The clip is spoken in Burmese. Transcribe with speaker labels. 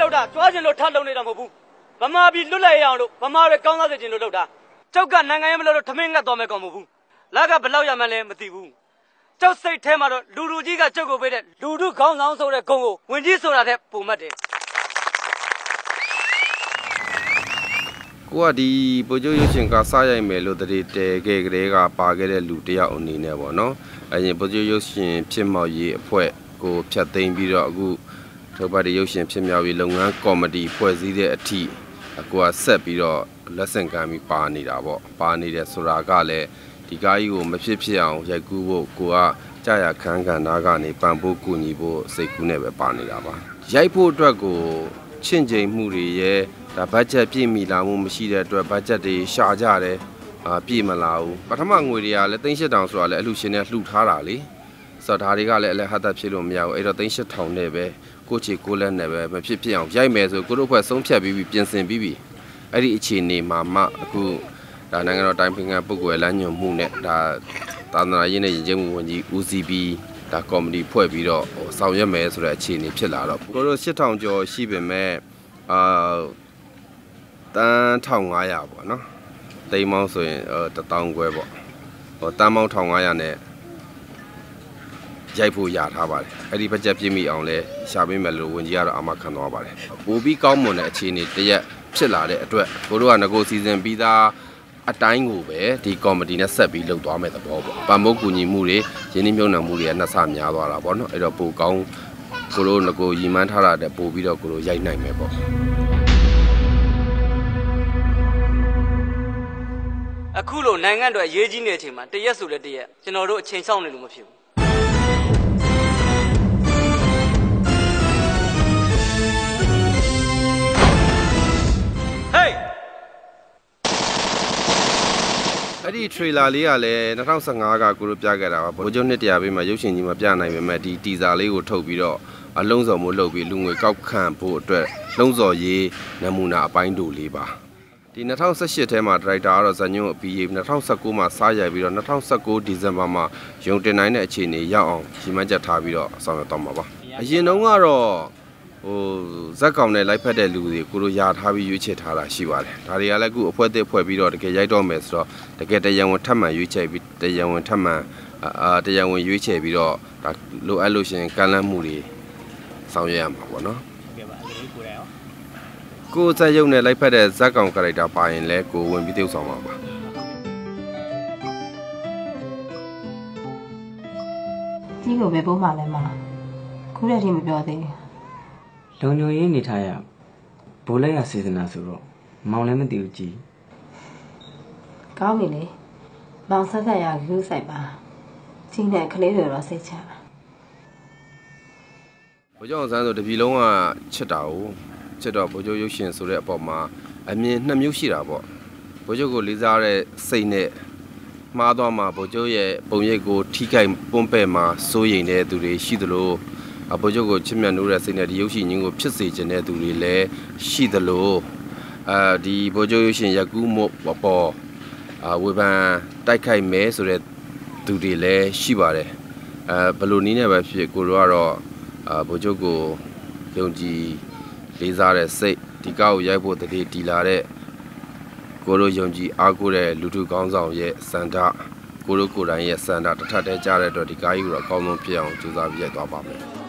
Speaker 1: လောက်တာကြွားချင်လို့ထလုံနေတာမဟုတ်ဘူးဗမာပြည်လွတ်လပ်ရအောင်လို့ဗမာတွေကောင်းစားစေချင်လို့လောက်တာကျောက်ကနိုင်ငံရေးမလို့လို့ထမင်းငတ်သွားမယ်ကောင်မဟုတ်ဘူးလက်ကဘယ်လောက်ရမှန်းလဲမသိဘူးကျောက်စိတ်ထဲမှာတော့လူလူကြီးကကျောက်ကိုပေးတဲ့လူလူခေါင်းဆောင်ဆိုတဲ့ဂုံကိုဝင်ကြီးဆိုတာတဲ့ပုံမှတ်တယ်
Speaker 2: ကိုကဒီဗိုလ်ချုပ်ရုပ်ရှင်ကစားရိုက်မယ်လို့တရေတဲခဲ့ကလေးကပါခဲ့တဲ့လူတစ်ယောက်အနေနဲ့ပေါ့နော်အရင်ဗိုလ်ချုပ်ရုပ်ရှင်ဖြစ်မောက်ရေးအဖွဲ့ကိုဖြတ်သိမ်းပြီးတော့အခု ထုတ်ပတ်တဲ့ရုပ်ရှင်ဖြစ်မြောက်ရေးလုပ်ငန်းကော်မတီဖွဲ့စည်းတဲ့အထိအကူကဆက်ပြီးတော့လက်ဆင့်ကမ်းပြီးပါနေတာပေါ့ပါနေတယ်ဆိုတာကလည်းဒီကားကြီးကိုမဖြစ်ဖြစ်အောင်ရိုက်ကူးဖို့ကိုကကြာရခန်းကန်သားကနေပံ့ပိုးကူညီဖို့စိတ်ကူးနဲ့ပဲပါနေတာပါရိုက်ဖို့အတွက်ကိုချင့်ချိန်မှုတွေရဲ့ဒါဘတ်ဂျက်ပြည့်မီလာမှုမရှိတဲ့အတွက်ဘတ်ဂျက်တွေရှာကြတယ်အာပြည့်မလာဘူးပထမငွေတွေကလည်း3800ဆိုတာလည်းအလှရှင်တွေလှူထားတာလေ ဆိုတော့ဒါတွေကလည်းအလဲဟတ်သက်ဖြစ်လို့မရဘူးအဲ့တော့3800နဲ့ပဲကိုချီကိုလက်နဲ့ပဲမဖြစ်ဖြစ်အောင်ရိုက်မယ်ဆိုကိုတို့ဖွဲ့ဆုံးဖြတ်ပြီးပြီးပြင်ဆင်ပြီးပြီးအဲ့ဒီအခြေအနေမှာမှအခုဒါနိုင်ငံတော်တိုင်းပင်ခံပုဂ္ဂိုလ်ရဲ့လမ်းညွှန်မှုနဲ့ဒါသာသနာရေးနဲ့ယဉ်ကျေးမှုဝန်ကြီး UCB ဒါကော်မတီဖွဲ့ပြီးတော့ဟိုဆောင်ရွက်မယ်ဆိုတဲ့အခြေအနေဖြစ်လာတော့ကိုတို့8000ကျော်ရှိပေမဲ့အာတန်း1500ပေါ့နော်တိမ်မောင်းဆိုရင်1000ခွဲပေါ့ဟိုတန်းမောင်း1500နဲ့ ရိုက်ဖို့ရထားပါတယ်အဲ့ဒီဘတ်ဂျက်ပြည့်မိအောင်လဲရှာပေးမယ်လို့ဝန်ကြီးကတော့အာမခံသွားပါတယ်ပိုပြီးကောင်းမွန်တဲ့အခြေအနေတရက်ဖြစ်လာတဲ့အတွက်ကိုတို့ကငကိုစီစဉ်ပြီးသားအတိုင်းကိုပဲဒီကော်မတီနဲ့ဆက်ပြီးလုပ်သွားမယ်သဘောပေါ့ပံမိုးကူညီမှုတွေရင်းနှီးမြှုပ်နှံမှုတွေနှစ်ဆများသွားတာပေါ့နော်အဲ့တော့ပိုကောင်းကိုတို့ငကိုရီမန်းထားတာတဲ့ပို့ပြီးတော့ကိုတို့ရိုက်နိုင်မယ်ပေါ့
Speaker 1: အခုလိုနိုင်ငံတော်အရေးကြီးနေတဲ့အချိန်မှာတရက်ဆိုလဲတရက်ကျွန်တော်တို့အချိန်စောင့်နေလို့မဖြစ်ဘူး
Speaker 2: ဒီ trailer လေးကလည်း2015ကကိုလိုပြခဲ့တာပါဗိုလ်ချုပ်နှစ်တရာပေးမှာရုပ်ရှင်ကြီးမပြနိုင်ပေမဲ့ဒီ teaser လေးကိုထုတ်ပြီးတော့အလုံးစုံမို့လုပ်ပြီးလူငွေကောက်ခံဖို့အတွက်လုံးစော်ရေးနမူနာအပိုင်းတူလေးပါဒီ2018ထဲမှာ director ကတော့ဇန်ညွန့်အပြီးရေး2019မှာစားရိုက်ပြီးတော့2019ဒီဇင်ဘာမှာရုံတင်နိုင်တဲ့အခြေအနေရောက်အောင်ရည်မှန်းချက်ထားပြီးတော့ဆောင်ရွက်တော့မှာပါအရင်တုန်းကတော့ ဟိုဇက်ကောင်နဲ့လိုက်ဖက်တဲ့လူတွေကိုလိုယာထားပြီးရွေးချယ်ထားတာရှိပါတယ်ဒါတွေကလည်းအခုအဖွဲတစ်ဖွဲ့ပြီးတော့တကယ်ရိုက်တော့မယ်ဆိုတော့တကယ်တရားဝင်ထပ်မံရွေးချယ်ပြီးတရားဝင်ထပ်မံအာတရားဝင်ရွေးချယ်ပြီးတော့ဒါလိုအပ်လို့ရှိရင်ကမ်းလှမ်းမှုတွေဆောင်ရွက်ရမှာပေါ့နော်
Speaker 3: ကဲပါအလေးကိုယ်တိုင်ရော
Speaker 2: ကိုယ်စက်ရုပ်နဲ့လိုက်ဖက်တဲ့ဇက်ကောင်ကာရက်တာပါရင်လဲကိုဝင်ပြီးတည်ဆောင်ပါပါ
Speaker 4: ကြီးကိုပဲပို့မှလဲမခုတည်းထိမပြောသေးဘူး
Speaker 3: လုံညုံရေးနေထားရဘိုးလိုက်ရစေတနာဆိုတော့မောင်လည်းမသိဘူးကြည်
Speaker 4: ကောင်းပြီလေမောင်ဆက်ဆက်ရလူဆိုင်ပါကြီးနဲ့ကလေးတွေတော့စိတ်ချပါ
Speaker 2: ဘိုးကျောင်းဆန်းဆိုတပြီလုံးကချစ်တာ哦ချစ်တော့ဘိုးကျော်ရုပ်ရှင်ဆိုတဲ့အပေါ်မှာအမြင်နှစ်မျိုးရှိတာပေါ့ဘိုးကျော်ကိုလေးစားတဲ့စိတ်နဲ့မှားသွားမှာဘိုးကျော်ရဲ့ပုံရိပ်ကိုထိခိုက်ပွန်းပဲ့မှာစိုးရိမ်တဲ့သူတွေရှိသလို အဘိုးကျော်ကိုချစ်မြတ်နိုးတဲ့စိတ်နဲ့ဒီရုပ်ရှင်ကြီးကိုဖြစ်စေခြင်းတဲ့သူတွေလည်းရှိသလိုအဲဒီဘိုးကျော်ရုပ်ရှင်ရက်ကူးမို့ပေါ်အာဝေဖန်တိုက်ခိုက်မဲဆိုတဲ့သူတွေလည်းရှိပါတယ်အဲဘယ်လိုနည်းနဲ့ပဲဖြစ်ကိုတို့ကတော့အာဗိုလ်ချုပ်ကိုယုံကြည်လေးစားတဲ့စိတ်ဒီကောက်ကိုရိုက်ဖို့တတိတီလာတဲ့ကိုလိုယုံကြည်အားကိုးတဲ့လူထုကောင်းဆောင်ရဲ့စန္ဒကိုလိုကိုယ်တိုင်ရဲ့စန္ဒတစ်ထပ်တည်းကြားတဲ့အတွက်ဒီကားကြီးကိုတော့အကောင်းဆုံးဖြစ်အောင်ကြိုးစားပြီးရိုက်သွားပါမယ်